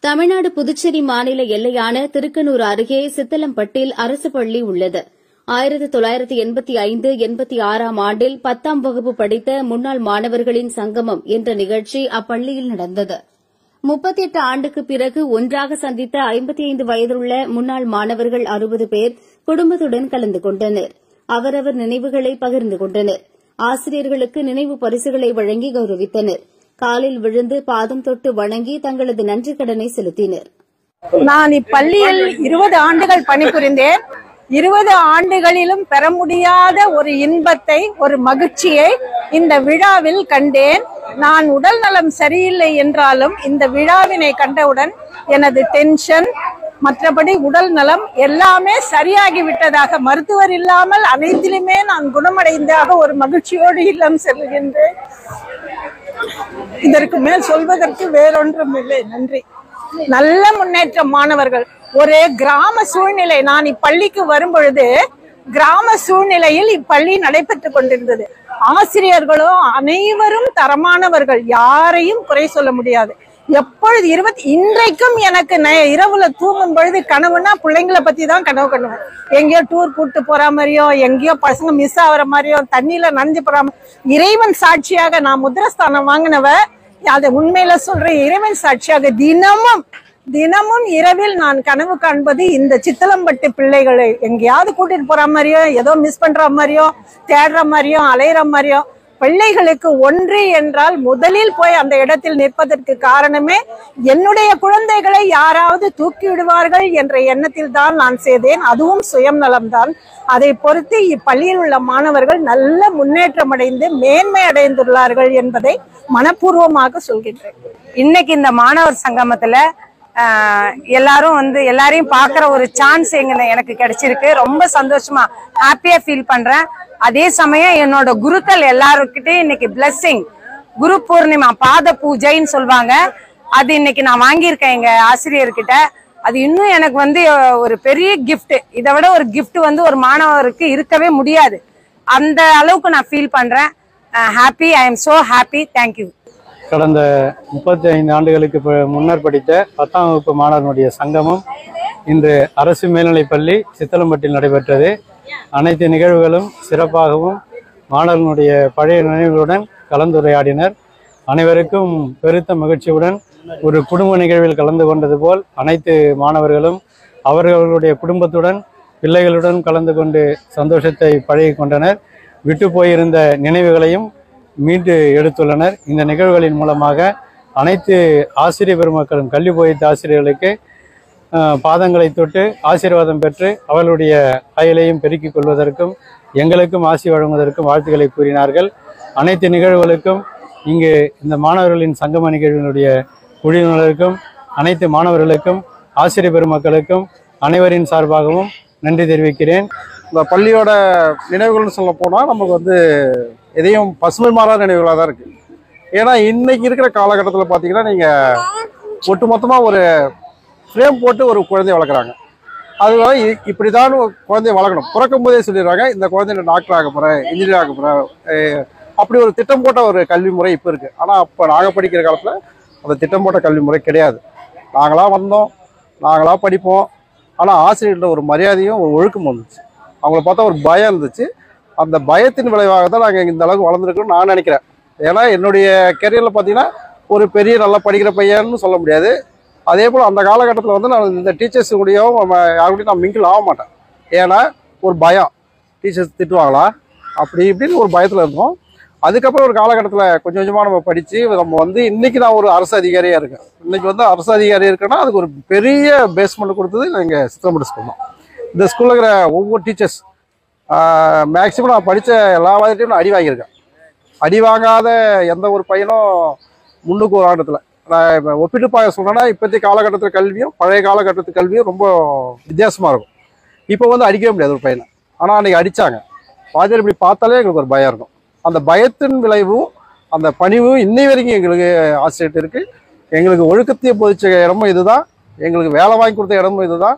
தமிழ்நாடு புதுச்சேரி மாநில எல்லையான திருக்கனூர் அருகே சித்தலம்பட்டில் அரசு பள்ளி உள்ளது. ஆயிரத்தி தொள்ளாயிரத்தி எண்பத்தி ஐந்து எண்பத்தி ஆறாம் ஆண்டில் பத்தாம் வகுப்பு படித்த முன்னாள் மாணவர்களின் சங்கமம் என்ற நிகழ்ச்சி அப்பள்ளியில் நடந்தது. முப்பத்தி எட்டு ஆண்டுக்கு பிறகு ஒன்றாக சந்தித்த ஐம்பத்தி ஐந்து வயதுள்ள முன்னாள் மாணவர்கள் அறுபது பேர் குடும்பத்துடன் கலந்து கொண்டனர். அவரவர் நினைவுகளை பகிர்ந்து கொண்டனர். ஆசிரியர்களுக்கு நினைவு பரிசுகளை வழங்கி கௌரவித்தனர். காலில் விழுந்து பாதம் தொட்டு வணங்கி தங்களது நன்றி கடனை செலுத்தினர். நான் இப்பள்ளியில் இருபது ஆண்டுகள் பணிபுரிந்தேன். இருபது ஆண்டுகளிலும் பெற முடியாத ஒரு இன்பத்தை ஒரு மகிழ்ச்சியை இந்த விழாவில் கண்டேன். நான் உடல் நலம் சரியில்லை என்றாலும் இந்த விழாவினை கண்டவுடன் எனது டென்ஷன் மற்றபடி உடல் நலம் எல்லாமே சரியாகி விட்டதாக மருத்துவர் இல்லாமல் அனைத்திலுமே நான் குணமடைந்ததாக ஒரு மகிழ்ச்சியோடு இல்லம் செல்கின்றேன். இதற்கு மேல் சொல்வதற்கு வேறொன்றும் இல்லை. நன்றி. நல்ல முன்னேற்றம் மாணவர்கள். ஒரு கிராம சூழ்நிலை. நான் இப்பள்ளிக்கு வரும் பொழுது கிராம சூழ்நிலையில் இப்பள்ளி நடைபெற்றுக் கொண்டிருந்தது. ஆசிரியர்களும் அனைவரும் தரமானவர்கள். யாரையும் குறை சொல்ல முடியாது. எப்பொழுது இருபத்தி இன்றைக்கும் எனக்கு இரவுல தூங்கும் பொழுது கனவுனா பிள்ளைங்களை பத்தி தான் கனவு கண்டுவேன் எங்கேயோ டூர் கூட்டு போற மாதிரியோ எங்கேயோ பசங்க மிஸ் ஆகுற மாதிரியோ தண்ணியில நனைஞ்சு போற இறைவன் சாட்சியாக நான் முதிரஸ்தானம் வாங்கினவ அதை உண்மையில சொல்றேன் இறைவன் சாட்சியாக தினமும் தினமும் இரவில் நான் கனவு காண்பது இந்த சித்தலம்பட்டு பிள்ளைகளை எங்கேயாவது கூட்டிட்டு போற மாதிரியோ ஏதோ மிஸ் பண்ற மாதிரியோ தேடுற மாதிரியோ அலையிற மாதிரியோ பிள்ளைகளுக்கு ஒன்று என்றால் முதலில் போய் அந்த இடத்தில் நிற்பதற்கு காரணமே என்னுடைய குழந்தைகளை யாராவது தூக்கி விடுவார்கள் என்ற எண்ணத்தில் தான் நான் செய்தேன் அதுவும் சுயநலம்தான். அதை பொறுத்து இப்பள்ளியில் உள்ள மாணவர்கள் நல்ல முன்னேற்றம் அடைந்து மேன்மை அடைந்துள்ளார்கள் என்பதை மனப்பூர்வமாக சொல்கின்றேன். இன்னைக்கு இந்த மாணவர் சங்கமத்துல எல்லாரும் வந்து எல்லாரையும் பார்க்குற ஒரு சான்ஸ் எங்க எனக்கு கிடைச்சிருக்கு. ரொம்ப சந்தோஷமா ஹாப்பியா ஃபீல் பண்றேன். அதே சமயம் என்னோட குருக்கள் எல்லாருக்கிட்டையும் இன்னைக்கு பிளஸ்ஸிங் குரு பூர்ணிமா பாத பூஜைன்னு சொல்லுவாங்க அது இன்னைக்கு நான் வாங்கியிருக்கேன் எங்க ஆசிரியர்கிட்ட. அது இன்னும் எனக்கு வந்து ஒரு பெரிய கிஃப்ட் இதை விட ஒரு கிஃப்ட் வந்து ஒரு மாணவருக்கு இருக்கவே முடியாது. அந்த அளவுக்கு நான் ஃபீல் பண்றேன். Happy I am so happy thank you கடந்த முப்பத்தி ஐந்து ஆண்டுகளுக்கு முன்னர் படித்த பத்தாம் வகுப்பு மாணவர்களுடைய சங்கமம் இன்று அரசு மேல்நிலைப்பள்ளி சித்தலம்பட்டில் நடைபெற்றது. அனைத்து நிகழ்வுகளும் சிறப்பாகவும் மாணவர்களுடைய பழைய நினைவுகளுடன் கலந்துரையாடினர். அனைவருக்கும் பெருத்த மகிழ்ச்சியுடன் ஒரு குடும்ப நிகழ்வில் கலந்து கொண்டது போல் அனைத்து மாணவர்களும் அவர்களுடைய குடும்பத்துடன் பிள்ளைகளுடன் கலந்து கொண்டு சந்தோஷத்தை பழகி கொண்டனர். விட்டு போயிருந்த நினைவுகளையும் மீண்டு எடுத்துள்ளனர். இந்த நிகழ்வுகளின் மூலமாக அனைத்து ஆசிரியர் பெருமக்களும் கல்வி போய்த்த ஆசிரியர்களுக்கு பாதங்களை தொட்டு ஆசீர்வாதம் பெற்று அவர்களுடைய ஆயுளையும் பெருக்கிக் கொள்வதற்கும் எங்களுக்கும் ஆசி வழங்குவதற்கும் வாழ்த்துக்களை கூறினார்கள். அனைத்து நிகழ்வுகளுக்கும் இங்கு இந்த மாணவர்களின் சங்கம நிகழ்வினுடைய குழுவினருக்கும் அனைத்து மாணவர்களுக்கும் ஆசிரியர் பெருமக்களுக்கும் அனைவரின் சார்பாகவும் நன்றி தெரிவிக்கிறேன். இந்த பள்ளியோட நினைவுகள்னு சொல்ல போனால் நமக்கு வந்து எதையும் பசுமை மாறாத நினைவுகளாக தான் இருக்குது ஏன்னா இன்னைக்கு இருக்கிற காலகட்டத்தில் பார்த்தீங்கன்னா நீங்கள் ஒட்டுமொத்தமாக ஒரு ஃப்ரேம் போட்டு ஒரு குழந்தைய வளர்க்குறாங்க. அதுதான் இ- இப்படிதான் ஒரு குழந்தைய வளர்க்கணும். பிறக்கும் போதே சொல்லிடுறாங்க இந்த குழந்தைய டாக்டர் ஆக போகிறேன் இன்ஜினியர் ஆக போகிறேன் அப்படி ஒரு திட்டம் போட்ட ஒரு கல்வி முறை இப்போ இருக்குது ஆனால் அப்போ நாங்கள் படிக்கிற காலத்தில் அந்த திட்டம் போட்ட கல்வி முறை கிடையாது. நாங்களாக வந்தோம் நாங்களாக படிப்போம். ஆனால் ஆசிரியர்கிட்ட ஒரு மரியாதையும் ஒரு ஒழுக்கம் வந்துச்சு. அவங்கள பார்த்தா ஒரு பயம் இருந்துச்சு. அந்த பயத்தின் விளைவாக தான் நாங்கள் இந்த அளவுக்கு வளர்ந்துருக்கோம்னு நான் நினைக்கிறேன். ஏன்னா என்னுடைய கெரியரில் பார்த்தீங்கன்னா ஒரு பெரிய நல்லா படிக்கிற பையன்னு சொல்ல முடியாது. அதே போல் அந்த காலகட்டத்தில் வந்து நான் இந்த டீச்சர்ஸ் கூடயும் யாருக்கிட்டையும் நான் மிங்கிள் ஆக மாட்டேன். ஏன்னா ஒரு பயம். டீச்சர்ஸ் திட்டுவாங்களா? அப்படி இப்படின்னு ஒரு பயத்தில் இருந்தோம். அதுக்கப்புறம் ஒரு காலகட்டத்தில் கொஞ்சம் கொஞ்சமாக நம்ம படித்து நம்ம வந்து இன்றைக்கி நான் ஒரு அரசு அதிகாரியாக இருக்கேன். இன்றைக்கி வந்து அரசு அதிகாரி இருக்கேன்னா அதுக்கு ஒரு பெரிய பேஸ்மெண்ட் கொடுத்தது எங்கள் சித்திரம்பட்டு ஸ்கூல் தான். இந்த ஸ்கூலில் இருக்கிற ஒவ்வொரு டீச்சர்ஸ் மேக்ஸிமம் நான் படித்த எல்லா வாதிட்டையும் நான் அடி வாங்கியிருக்கேன். அடி வாங்காத எந்த ஒரு பையனும் முன்னுக்கு ஒரு ஆட்டத்தில் நான் இப்போ ஒப்பிட்டு பார்க்க சொன்னேன்னா இப்போதைய காலகட்டத்தில் கல்வியும் பழைய காலகட்டத்து கல்வியும் ரொம்ப வித்தியாசமாக இருக்கும். இப்போ வந்து அடிக்கவே முடியாது ஒரு பையனை. ஆனால் அன்றைக்கி அடித்தாங்க வாத்தியார் இப்படி பார்த்தாலே எங்களுக்கு ஒரு பயம் இருக்கும். அந்த பயத்தின் விளைவும் அந்த பணிவும் இன்னை வரைக்கும் எங்களுக்கு ஆசிரியர்கிட்ட இருக்குது எங்களுக்கு ஒழுக்கத்தையே போதிச்ச இடமும் இதுதான். எங்களுக்கு வேலை வாங்கி கொடுத்த இடமும் இதுதான்.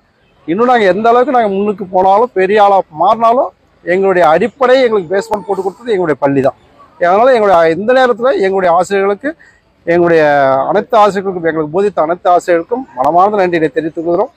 இன்னும் நாங்கள் எந்த அளவுக்கு நாங்கள் முன்னுக்கு போனாலும் பெரிய ஆளாக மாறினாலும் எங்களுடைய அடிப்படை எங்களுக்கு பேஸ்மெண்ட் போட்டு கொடுத்தது எங்களுடைய பள்ளி தான் அதனால் எங்களுடைய இந்த நேரத்தில் எங்களுடைய ஆசிரியர்களுக்கு எங்களுடைய அனைத்து ஆசைகளுக்கும் எங்களுக்கு போதித்த அனைத்து ஆசைகளுக்கும் மனமார்ந்த நன்றியை தெரிவித்துக் கொள்கிறோம்.